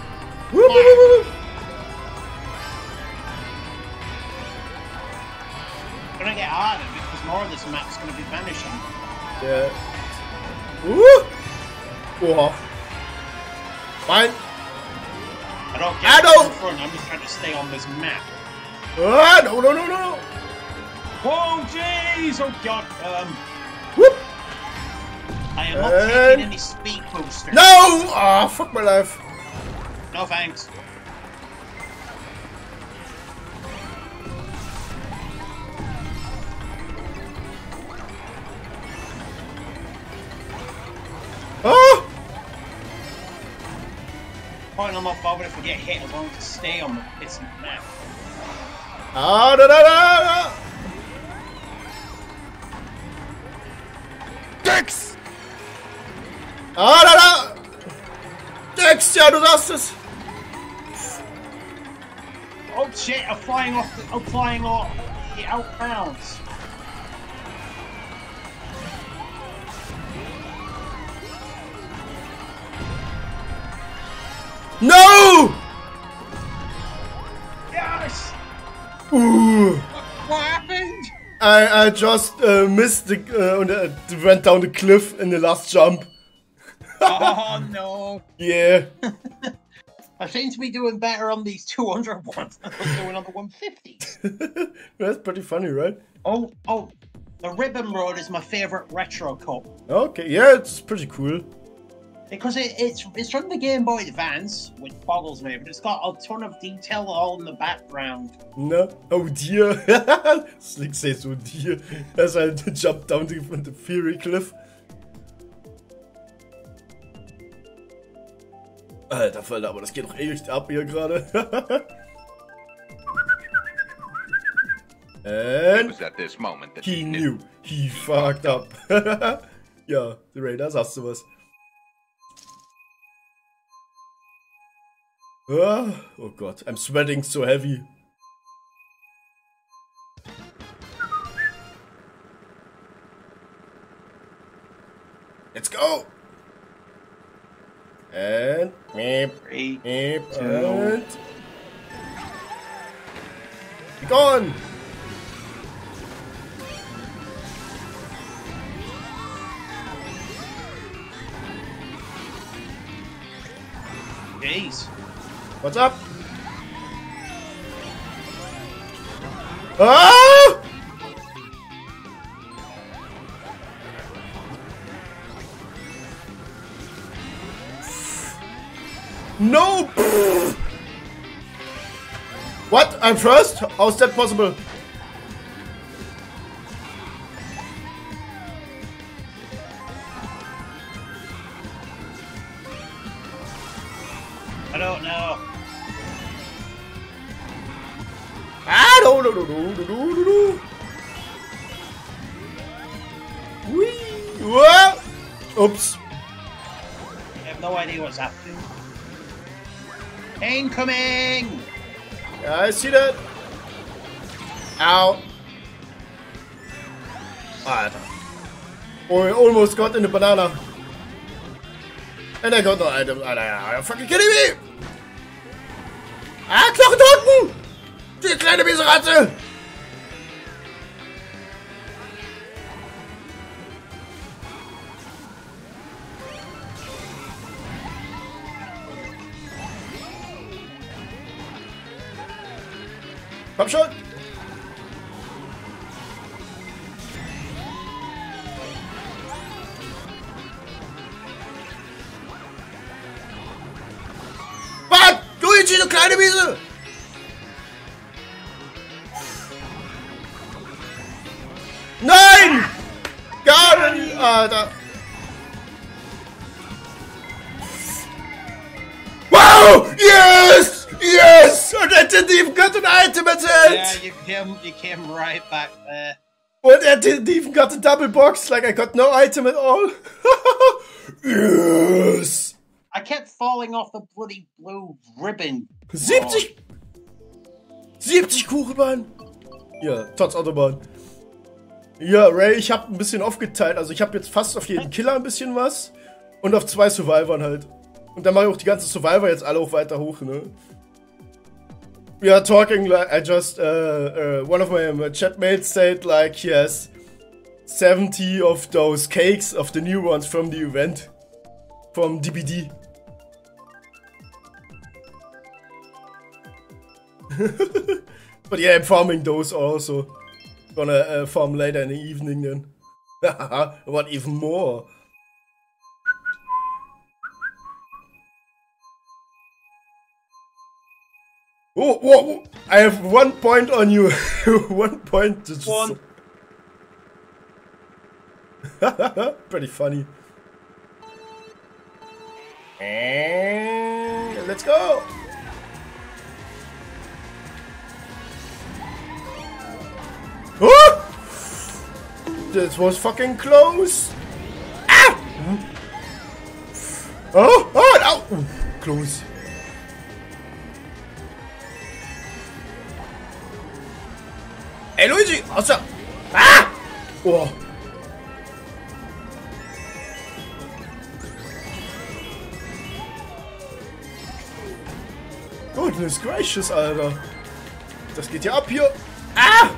Harder because more of this map's gonna be vanishing. Yeah. Woo! Oha. Fine. I don't I don't- front. I'm just trying to stay on this map. Ah, no, no, no, no. Whoa, jeez! Oh god. Um, Whoop. I am not And- taking any speed boosters. No! Ah, fuck my life. No thanks. Point I'm not bothered if we get hit as long as we stay on the pissing map. Ah, da, da, da, da. Dex! Ah, da, da! Dex, ja, du sagst es! Oh shit! I'm flying off. The, I'm flying off the outbounds. No! Yes. Ooh. What happened? I, I just uh, missed the, uh, and, uh, went down the cliff in the last jump. oh *laughs* no! Yeah. *laughs* I seem to be doing better on these 200 ones than I'm doing on the 150s. *laughs* That's pretty funny, right? Oh, oh, the Ribbon Road is my favorite retro cup Okay, yeah, it's pretty cool. Because it, it's it's from the Game Boy Advance, which boggles me, but it's got a ton of detail all in the background. No. Oh dear. *laughs* Slick says oh dear. As I *laughs* jumped down the, the Fury Cliff. Alter Falter, aber das geht doch echt ab hier gerade. *laughs* It And was at this moment that he knew. He fucked up. ja, The Raider, sagst du was? Ah, oh god, I'm sweating so heavy. Let's go! And meep, Three. meep, Two. and Gone! Jeez. What's up? Ah! No! What? I'm first? How's that possible? Almost got in the banana. And I got no item. Are you fucking kidding me? Ah, Knochen! Die kleine Miseratze! Komm schon! Yeah, you came, right back there. And I didn't even got a double box, like I got no item at all. *laughs* yes! I kept falling off the bloody blue ribbon. 70! 70 Kuchenbahn! Ja, trotz Autobahn. Ja, Ray, ich hab ein bisschen aufgeteilt. Also ich habe jetzt fast auf jeden Killer ein bisschen was. Und auf zwei Survivern halt. Und dann mache ich auch die ganzen Survivor jetzt alle auch weiter hoch, ne? We are talking like I just uh, uh, one of my, my chatmates said like he has 70 of those cakes of the new ones from the event from DBD. *laughs* but yeah, I'm farming those also. Gonna uh, farm later in the evening then. *laughs* what even more? Oh, whoa, whoa. I have one point on you. *laughs* one point. to just- One. *laughs* Pretty funny. And let's go. Oh! This was fucking close. Ah! Oh, oh, no. Close. Ey, Luigi, aus der... Ah! Oh. Goodness gracious, Alter. Das geht ja ab hier. Ah!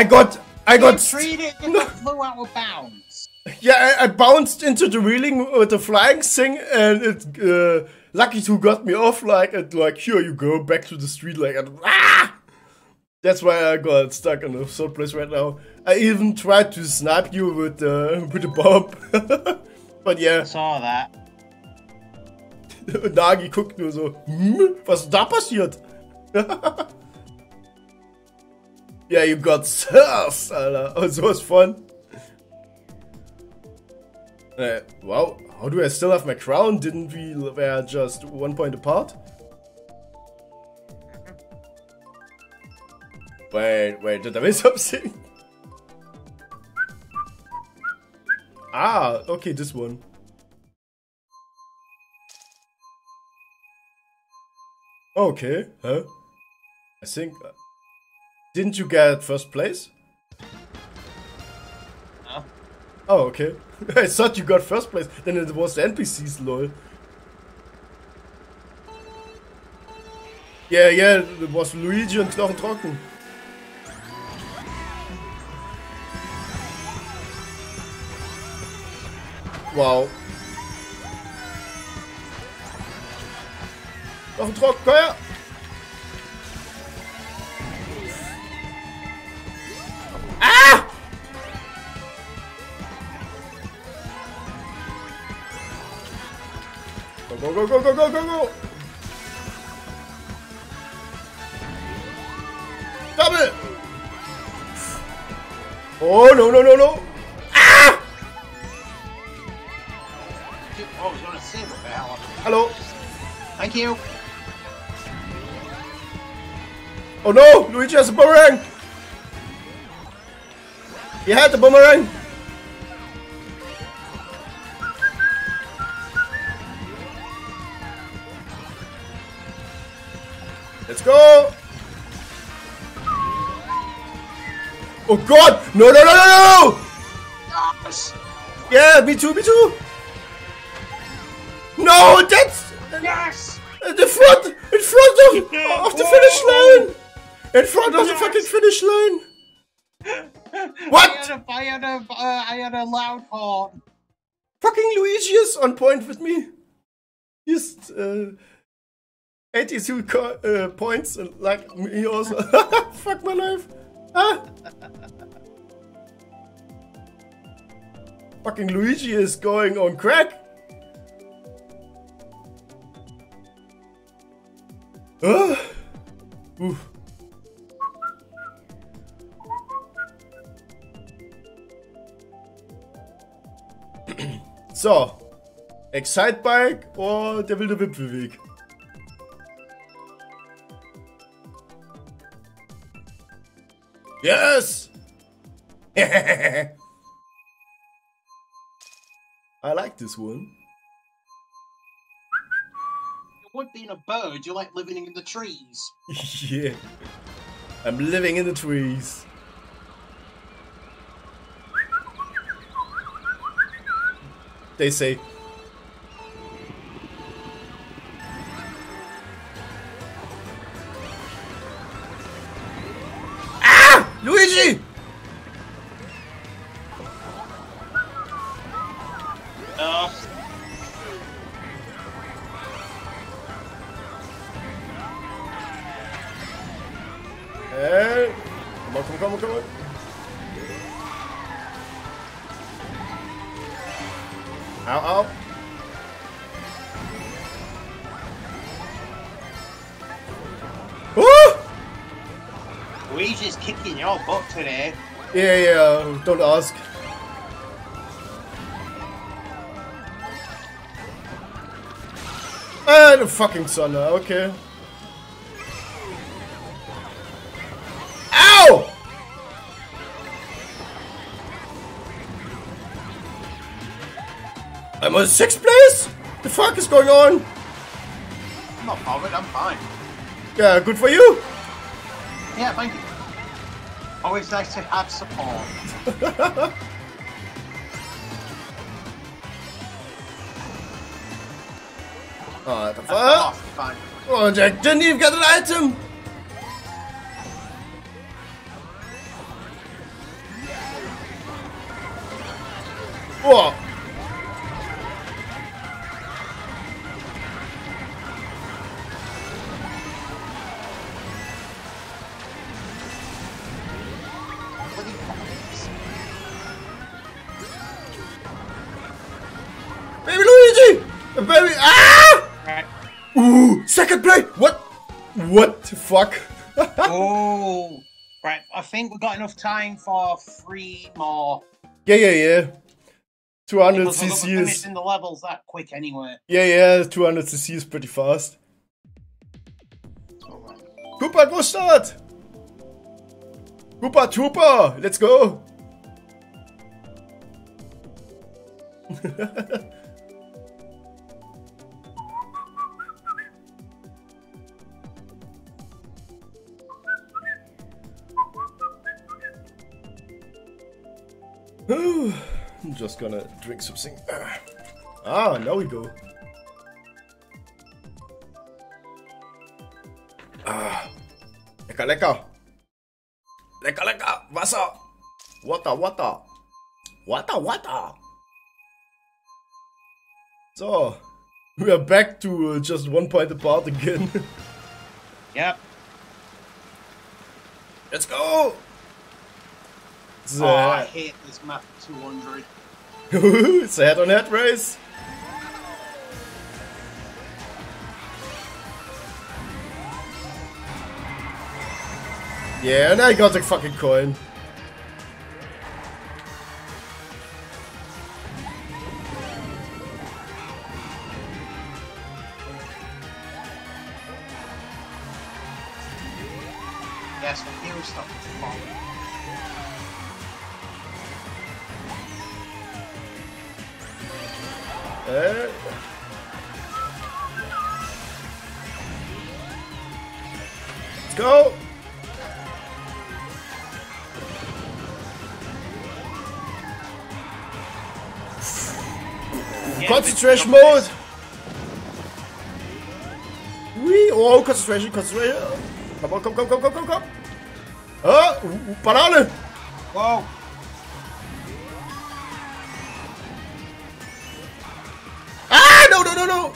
I got, I got, treated and it *laughs* flew out of bounds. Yeah, I, I bounced into the reeling with the flying thing, and it uh, lucky two got me off. Like, and like here you go back to the street. Like, and, *laughs* ah! That's why I got stuck in the third place right now. I even tried to snipe you with uh, *laughs* with a bomb, but I yeah, saw that. Nagi guckt nur so, hm, was ist da passiert? Yeah, you got sus, Alter. Oh, so was fun. Uh, wow, how do I still have my crown? Didn't we were just one point apart? Wait, wait, did I miss something? Ah, okay, this one. Okay, huh? I think. uh, Didn't you get first place? No. Oh, okay. *laughs* I thought you got first place. Then it was the NPCs, lol. Yeah, yeah, it was Luigi and Knochen trocken. Wow. Knochen trocken, komm her! Go, go, go, go, go, go, go! Double! Oh, no, no, no, no! Ah! Oh, I gonna say what the. Hello! Thank you. Oh no! Luigi has a boomerang! He had the boomerang! Oh god! No, no, no, no, no! Yes. Yeah, me too, me too! No, that's Yes. the front, in front of, of the finish line! In front of the fucking finish line! *laughs* What? I had a, I had a, uh, I had a loud horn. Fucking Luigi is on point with me. He's uh, 82 co- uh, points, like me also. *laughs* Fuck my life. Fucking Luigi is going on crack. Ah. Oof. *clears throat* So, Excitebike oder der wilde Wipfelweg? Yes! *laughs* I like this one. You would being a bird, you like living in the trees. *laughs* yeah. I'm living in the trees. They say. Today. Yeah, yeah, don't ask. Ah, the fucking sun, uh, okay. Ow! I'm on sixth place? The fuck is going on? I'm not bothered, I'm fine. Yeah, good for you. Yeah, thank you. Always nice to have support. Oh, the fuck? Oh, Jack didn't even get an item. Baby. Ah! Right. Ooh! Second play! What? What the fuck? *laughs* oh, right. I think we've got enough time for three more. yeah, yeah, yeah. 200 Because cc is. finishing the levels that quick anyway. Yeah, yeah, 200 cc is pretty fast. Koopa, go start! Koopa, Troopa! Let's go! *laughs* I'm just gonna drink something. Ah, now we go. Ah, lecker, lecker. Lecker, lecker. Wasser. Water, water. Water, water. So, we are back to uh, just one point apart again. *laughs* Yep. Let's go. It's, Oh, I uh, hate this map 200. it's *laughs* a head-on-head race. Yeah, and I got the fucking coin. Yeah, Concentration but- mode. Wee, oh, concentration, concentration. Come on, come, come, come, come, come, come. Ah, ooh, ooh, banane. Whoa! Ah, no, no, no, no.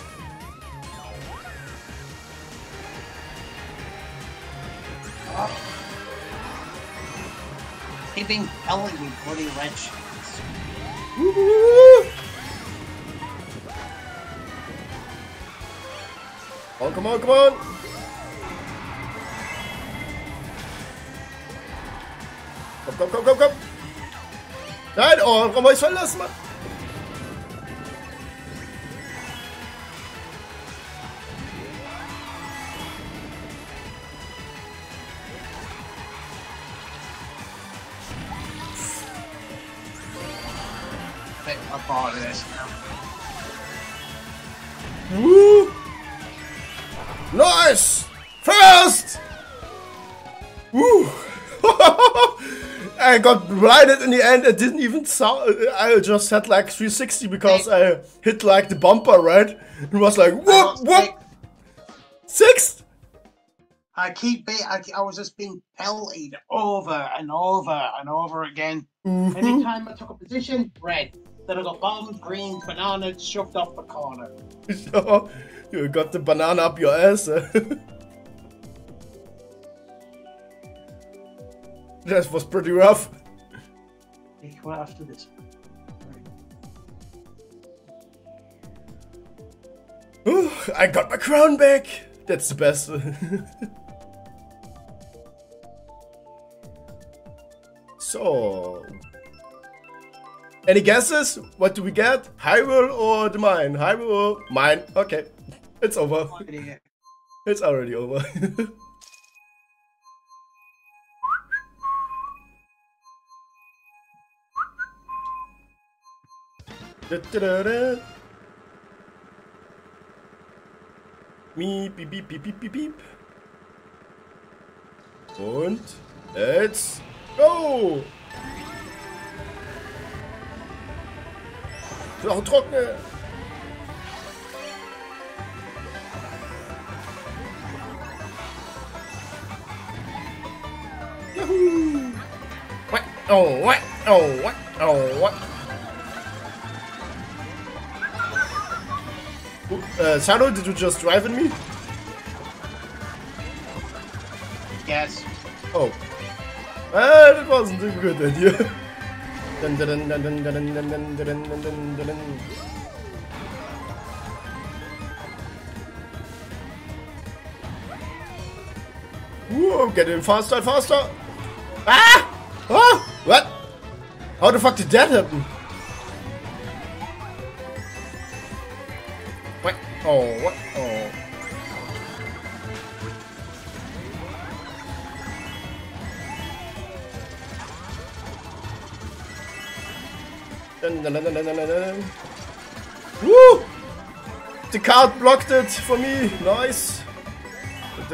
He's been pelling me bloody red shells. Woo, woo, woo. Oh, come on, come on. Komm, komm, komm, komm, komm. Nein, oh, warum hab ich's verlassen, Mann? I got blinded in the end. It didn't even sound. I just had like 360 because I hit like the bumper, right? It was like whoop whoop. Sixth. I keep be I, I was just being pelted over and over and over again. Mhm. Anytime I took a position, red. Then I got bombs, green, banana shoved off the corner. So, *laughs* you got the banana up your ass. *laughs* that was pretty rough. Hey, What after this? Ooh, I got my crown back. That's the best. *laughs* so, any guesses? What do we get? Hyrule or the mine? Hyrule, mine. Okay, it's over. It's already over. *laughs* Miep, piep, piep, piep, piep, piep, piep. Und let's go! What? Oh, what? Oh, what? Oh, what? Uh, Shadow, did you just drive at me? Yes. Oh. Uh, that wasn't a good idea. Whoa, getting faster and faster. Ah! Oh! What? How the fuck did that happen? Oh, what? Oh. Dun, dun, dun, dun, dun, dun, dun. Woo! The card blocked it for me. Nice. Oh,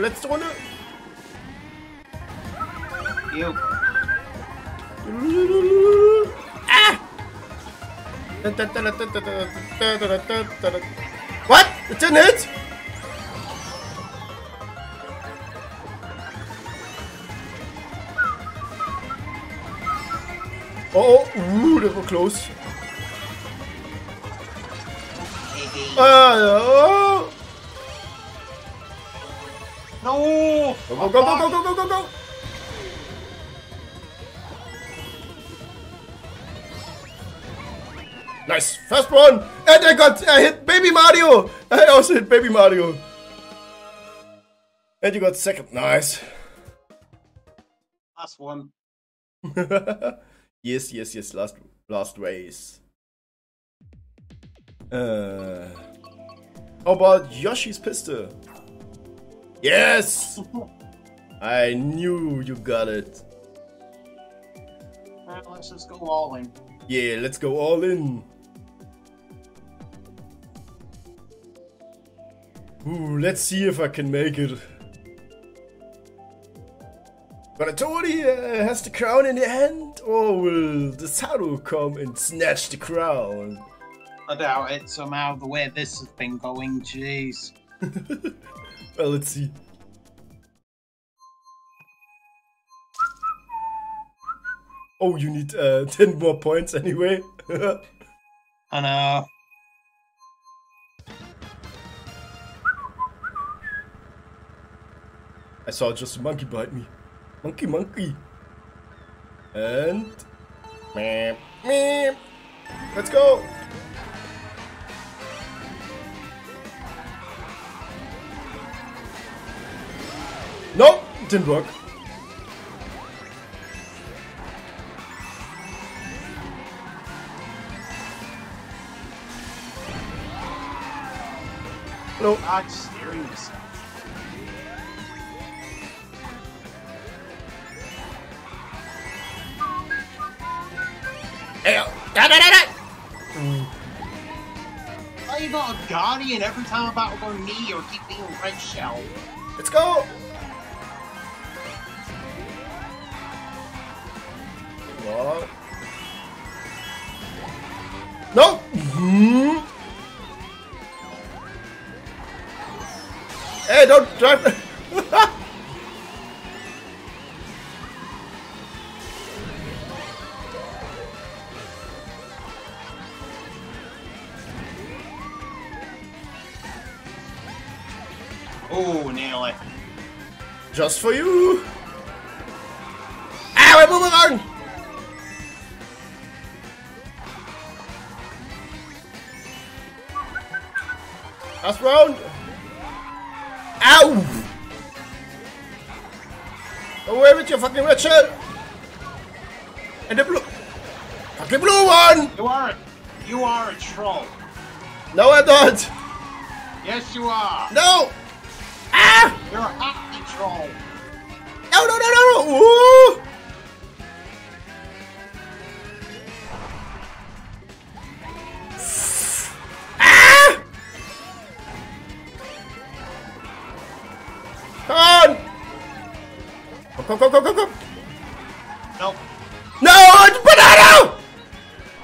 letzte Runde. You. What? It didn't hit? Oh, ooh, that was close. Baby. Ah, oh. no! Go, go, go, go, go, go, go, go! Nice, first one! And I got, I hit Baby Mario! I also hit Baby Mario. And you got second, nice. Last one. *laughs* yes, yes, yes, last, last race. Uh, how about Yoshi's pistol? Yes! *laughs* I knew you got it. Alright, let's just go all in. Yeah, let's go all in. Ooh, let's see if I can make it. But Tori uh, has the crown in the end, or will the Saru come and snatch the crown? I doubt it somehow the way this has been going, jeez. *laughs* Well, let's see. Oh, you need uh, *laughs* 10 more points anyway. *laughs* I know. I saw just a monkey bite me. Monkey, monkey. And. Meep, meep. Let's go. Nope, didn't work. Hello. I'm just scaring da, da, da, da. Why you got a guardian every time I'm about to go knee or keep being red shell? Let's go. What? No. Mhm. Hey, don't drive. *laughs* Just for you. Ah, my boomerang. Last round. Ow! Away with your fucking red shell. And the blue. Fucking blue one. You are a, you are a troll. No, I'm not. Yes, you are. No. Ah! You're a happy. No, no, no, no, no. Ooh. Ah! Come on! Go, go, go, go, go! Nope. No, it's banana!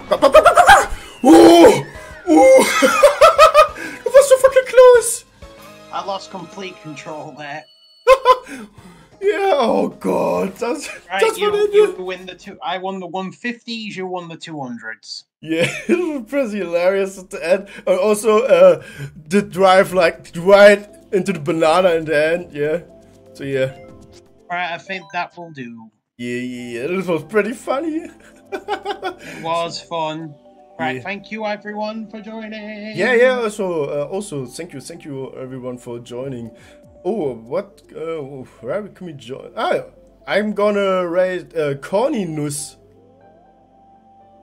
Go, go, go, go, go, go! Ooh! Ooh! *laughs* it was so fucking close! I lost complete control there. That's *laughs* Right, that's you, what I you win the two. I won the 150s. You won the 200s. Yeah, *laughs* it was pretty hilarious at the end. And also, uh, the drive like right into the banana in the end. Yeah, so yeah, Right, I think that will do. yeah, yeah, yeah. It was pretty funny. It was fun. *laughs* Right, Yeah. thank you everyone for joining. Yeah, yeah. Also, uh, also, thank you, thank you, everyone, for joining. Oh, what? Uh, where can we join? Ah, I'm gonna raid uh, Corny Nuss.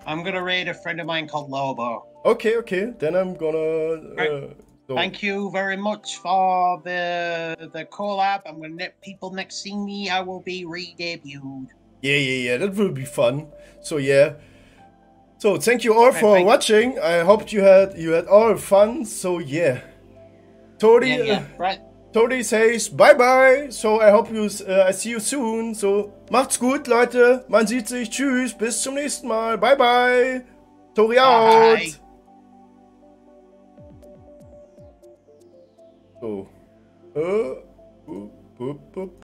I'm gonna raid a friend of mine called Lobo. Okay, okay. Then I'm gonna. Right. Uh, so- Thank you very much for the the collab. I'm gonna let people next see me. I will be re-debuted. Yeah, yeah, yeah. That will be fun. So yeah. So thank you all for watching. I hope you had you had all fun. So yeah. Tori, Yeah, yeah. uh, Right. Tori says bye bye. So I hope you uh, I see you soon. So macht's gut, Leute. Man sieht sich. Tschüss. Bis zum nächsten Mal. Bye bye. Tori out. Bye. So. Bup, bup.